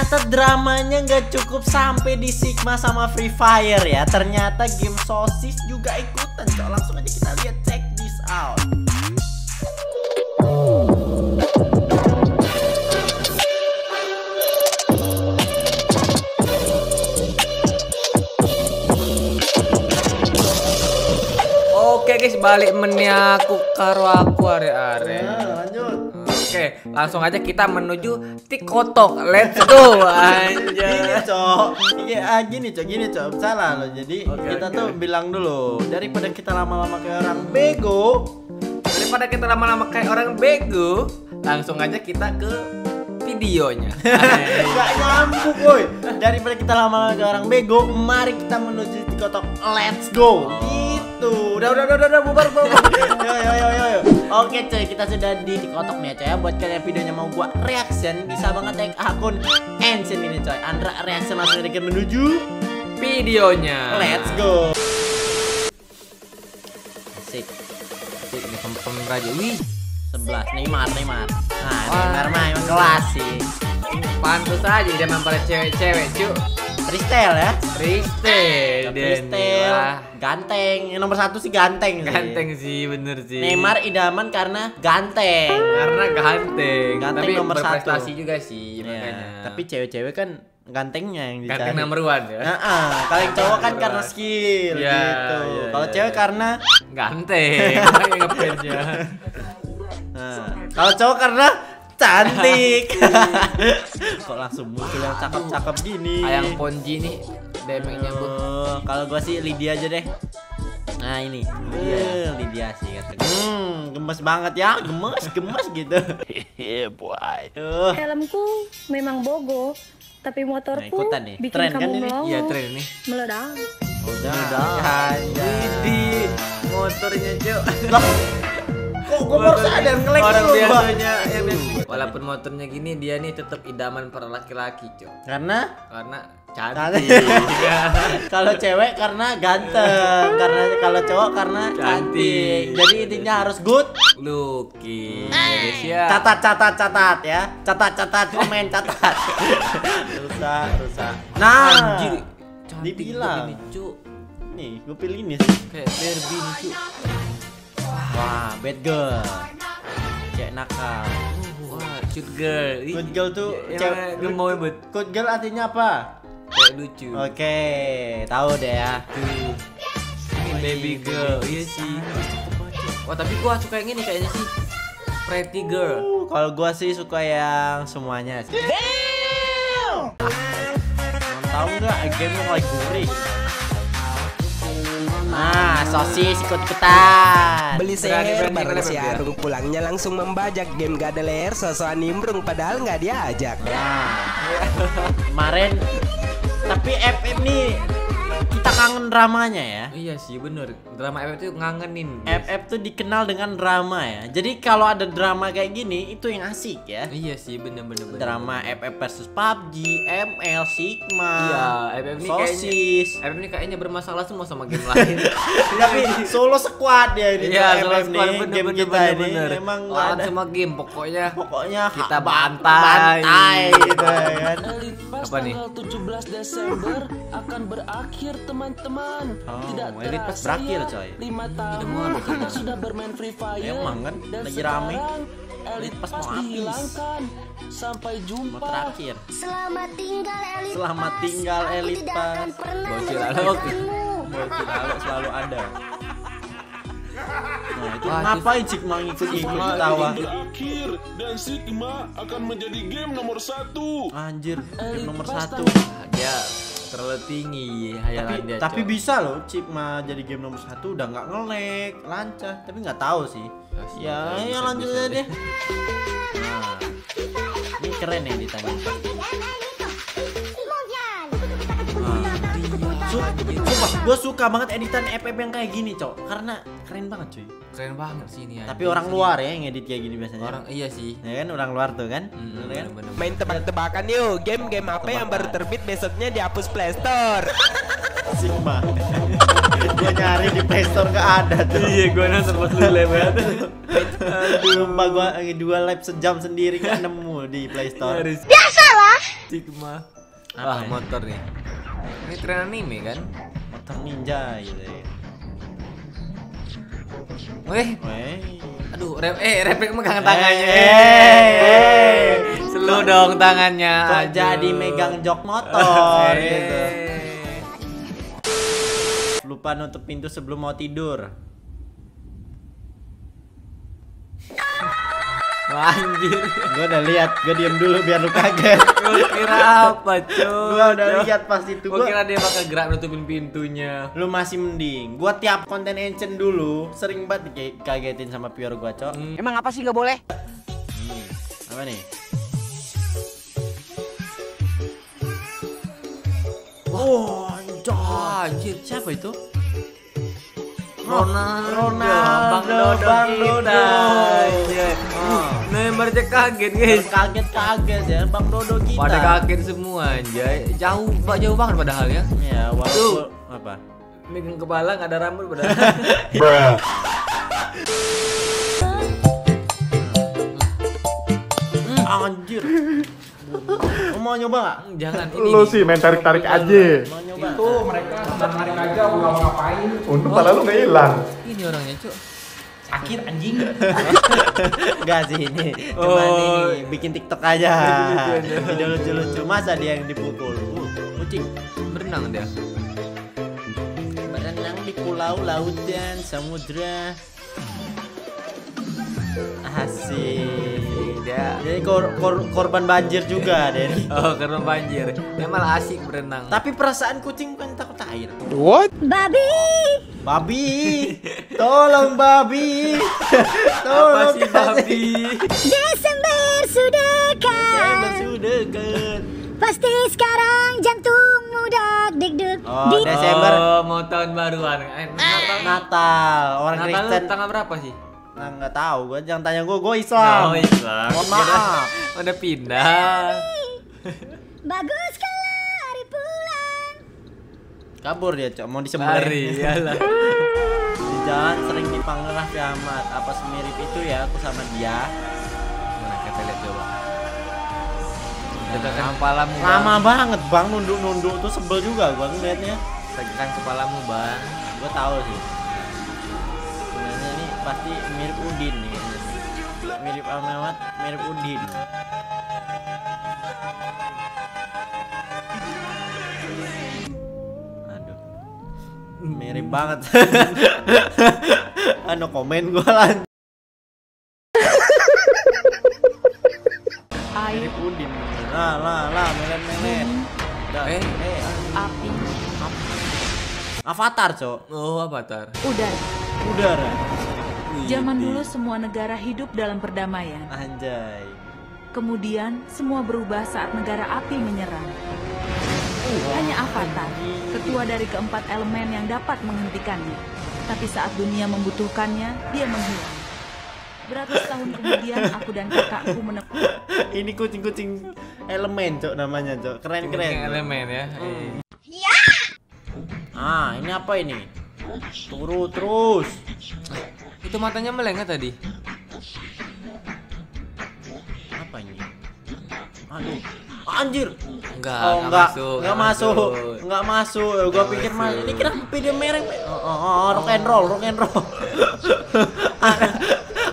ternyata dramanya nggak cukup sampai di Sigma sama Free Fire ya. Ternyata game sosis juga ikutan. Cok, langsung aja kita lihat check this out. Oke guys, balik meniaku karo aku are-are. Oke, langsung aja kita menuju TikTok. Let's go, Gini anjay. cok, iya gini cok, gini cok, salah loh. Jadi Oke, kita oke. tuh bilang dulu daripada kita lama-lama kayak orang bego, Daripada kita lama-lama kayak orang bego, langsung aja kita ke videonya. Gak nyambung boy Daripada kita lama-lama ke orang bego Mari kita menuju di kotak Let's go Gitu Udah udah udah udah, bubar bubar yo yo yo yo Oke cuy kita sudah di kotak nih ya cuy ya Buat kalian videonya mau gua reaction Bisa banget tag akun Ancient ini coy Andra reaction langsung aja menuju videonya. Let's go Asik Asik, Ini pemain raja. Wih, 11 Neymar Neymar Nah Wah. Neymar mah emang kelas sih pantas aja dia cewek-cewek, cu. Freestyle ya Freestyle wah, Ganteng Yang nomor satu sih ganteng sih. ganteng sih, bener sih. Neymar idaman karena ganteng. karena ganteng, Ganteng tapi nomor satu. juga sih Iya, makanya. Tapi cewek-cewek kan gantengnya yang dicari. ganteng number one ya. Nah, ah, kalau yang cowok kan karena skill Iya, gitu. iya, kalau iya, cewek iya. karena Ganteng, ngefansnya. nah, kalau cowok karena cantik. Kok langsung muncul yang cakep-cakep gini? Ayang Ponji nih damage-nya bu. Oh, kalau gua sih Lydia aja deh. Nah ini, Eh, Lydia sih kata gua. Hmm, gemes banget ya, gemes, gemes gitu. Hehehe, boy. Tuh. Helmku memang bogo, tapi Nah, motorku ikutan nih. bikin Tren kamu kan ini? Iya tren nih. meledak. Udah, Widih, motornya cuk. Lah, kok gue baru sadar ngelek Orang dulu, Mbak. biasanya ya, Walaupun motornya gini dia nih tetap idaman para laki-laki cuk. Karena Karena Cantik. kalau cewek karena ganteng, karena kalau cowok karena cantik. Cantik. Jadi intinya harus good. Looking. Catat, catat, catat ya. Catat, catat, komen, catat. rusak, rusak. Nah, Anjir. Cantik dibilang. begini, cuk. Nih, gue pilih ini sih. Kayak Barbie nih cuk. Wah, bad girl. Cewek nakal. Wah, cute girl. Good girl tuh yang cewek gemoy bet. Good girl artinya apa? Kayak lucu. Oke, tahu deh ya. Tuh. Baby girl. Iya sih. Wah, tapi gua suka yang ini kayaknya sih. Pretty girl. Uh, Kalau gua sih suka yang semuanya sih. Damn! Tahu nggak game yang lagi gurih? Sosis ikut-ikutan. Beli seher bareng si. Arung pulangnya langsung membajak game gak ada leher sosokan nimbrung padahal nggak diajak. Nah, kemarin tapi FF nih kangen dramanya ya. Iya sih, bener. Drama FF itu ngangenin. guys. FF tuh dikenal dengan drama ya. Jadi kalau ada drama kayak gini itu yang asik ya. Iya sih, bener bener bener. Drama FF versus PUBG, ML, Sigma, Iya, FF ini kayaknya sosis. FF ini kayaknya bermasalah semua sama game lain. Tapi solo squad ya ini Iya, tuh solo FF squad nih, bener game bener kita bener, ini bener. emang Lawan ada semua game pokoknya. pokoknya Kita bantai. bantai gitu ya kan. Apa nih? tanggal 17 Desember akan berakhir teman-teman. Oh, Tidak terasa berakhir, ya, coy. Lima tahun mau kita sudah bermain Free Fire. Emang kan, dan lagi rame. sekarang Pass Pass mau habis. dihilangkan. Sampai Mau jumpa. terakhir. Selamat tinggal Elite Selamat tinggal Bocil meninggalkanmu. Bocil Alex selalu ada. Nah, itu Wah, ngapain Sigma ngikut-ngikut ketawa? berakhir dan Sigma akan menjadi game nomor satu. Anjir, game nomor satu. Dia terlalu tinggi hayalan Tapi, dia. tapi Cok. bisa loh Sigma jadi game nomor satu udah nggak ngelek, lancar. Tapi nggak tahu sih. Pasti, Ya, bisa, ya bisa, lanjut aja deh. Nah, ini keren ya ditanya. Su sumpah, gue suka banget editan FF yang kayak gini, cok. Karena keren banget, cuy. Keren banget sih ini. Tapi orang sih. luar ya yang edit kayak gini biasanya. Orang iya sih. Ya kan orang luar tuh kan? Hmm, Bener kan? bener-bener. Main tebak-tebakan yuk, game-game apa yang baru terbit besoknya dihapus Play Store. Sigma. Gua nyari di Play Store nggak ada tuh. Iya, gua nonton pas lu lewat. Sumpah gua dua live sejam sendiri nggak nemu di Play Store. Harus. Biasalah, Sigma. Apa Wah, ini? motor nih. Ini tren anime kan? Motor ninja gitu ya. Weh, aduh, rep eh repek megang Eh, tangannya. eh, eh. Selu dong tangannya. Kok aduh. jadi megang jok motor Eh. gitu. Lupa nutup pintu sebelum mau tidur. Wah, Anjir. Gue udah lihat, gue diem dulu biar lu kaget. Gua kira apa, cuy? gue udah lihat pas itu. Gua Gua kira dia bakal gerak nutupin pintunya. lu masih mending. Gua tiap konten ancient dulu sering banget dikagetin sama Pior gua, Cok. Emang apa sih nggak boleh? Apa nih? Wah, anjir. Wah, anjir. Siapa itu? Ronaldo, Ronaldo, Bang Dodo Bang. Dodo. Anjir. Aja kaget, guys. Kaget-kaget ya, Bang Dodo kita. Pada kaget semua anjay. Jauh, Pak, jauh banget padahal ya. Ya, walaupun apa? Megang kepala nggak ada rambut padahal. Anjir. Lu mau nyoba gak? Jangan ini. Lu sih main tarik-tarik aja. Mau nyoba? Itu mereka narik aja, mau ngapa-ngapain. Untung pala lu nggak hilang. Ini orangnya, Cuk. Sakit anjing. Enggak sih ini. Cuman Oh. ini bikin TikTok aja. Video lucu-lucu. Masa dia yang dipukul? Uh, kucing. Berenang dia. Berenang di pulau, laut dan samudra. Asik. Dia. Jadi kor- kor- korban banjir juga deh. Oh, karena banjir. Dia malah asik berenang. Tapi perasaan kucing bukan takut air. Babi. Babi, tolong babi, Apa tolong sih babi? Desember sudah dekat. sudah dekat. Pasti sekarang jantung muda deg-deg. Oh, Di- Desember Oh, mau tahun baruan. Eh, Natal. Natal, orang Natal Kristen. tanggal berapa sih? Nah, nggak tahu, gua jangan tanya gua, gua Islam. Oh, Islam. Mohon maaf. Udah pindah. Bagus kalau hari pulang. Kabur dia, Cok, mau disembelih. Lari, iyalah. Jalan sering dipanggil Raffi Ahmad. Apa semirip itu ya aku sama dia? Mana kita lihat coba. Dekatkan kepalamu. Bang. Lama banget, Bang, nunduk-nunduk tuh sebel juga gua ngeliatnya. Dekatkan kepalamu, Bang. Gua tahu sih. Sebenarnya ini pasti mirip Udin nih. Mirip Ahmad, mirip Udin. Mirip banget. anu komen gua lan. Mirip Udin. Lah lah lah melet-melet. Udah, Eh. eh, api, Avatar, Cok. Oh, Avatar. udara. Udara. Zaman dulu semua negara hidup dalam perdamaian. Anjay. Kemudian semua berubah saat negara api menyerang. Hanya Avatar, ketua dari keempat elemen yang dapat menghentikannya. Tapi saat dunia membutuhkannya, dia menghilang. Beratus tahun kemudian aku dan kakakku menemukan Ini kucing-kucing elemen, Cok namanya, Cok. Keren-keren. Elemen ya. Hmm. Ah, ini apa ini? Turu terus. Itu matanya melengah tadi. Apa ini? Aduh. Anjir. Enggak, Oh, enggak. masuk. Enggak masuk. Enggak masuk. Gua pikir mas ini kenapa dia mereng? Oh, oh, oh, rock and roll, rock and roll.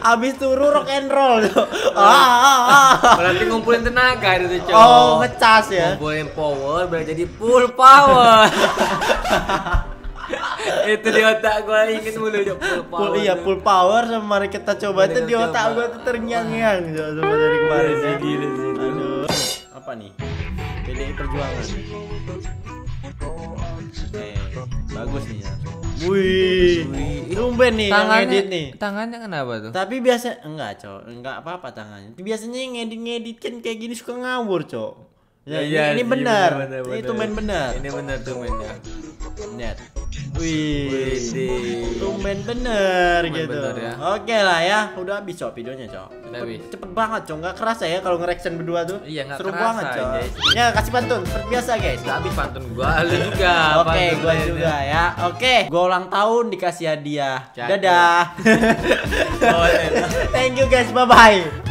Abis turu rock and roll. Cok. Ah, ah, ah. Berarti ngumpulin tenaga itu, Cok. Oh, ngecas ya. Ngumpulin power berarti jadi full power. itu di otak gua ingin mulu full power. Full iya full power sama mari kita coba itu di otak gua tuh terngiang-ngiang dari kemarin sih, gila sih. Apa nih? PDI Perjuangan. Eh, bagus nih ya. Wih, tumben nih yang Tangannya, edit nih. tangannya kenapa tuh? Tapi biasa enggak, Cok. Enggak apa-apa tangannya. Biasanya yang ngedit-ngedit kan kayak gini suka ngawur, Cok. Ya, Iya ini, ini sih, benar. Ini benar. tumben benar. Ini benar tumben ya. Net. Wih. Tumben bener Tumben gitu. bener ya. Oke lah ya, udah habis cok videonya cok. Udah Cepet, habis. cepet banget cok, nggak kerasa ya kalau nge-reaction berdua tuh. Iya, nggak Seru kerasa, banget cok. guys. Ya kasih pantun seperti biasa guys. Gak habis pantun gua, lu juga. Oke, pantun gua juga ya. Oke, gua ulang tahun dikasih hadiah. Dadah. Oh. Thank you guys, bye bye.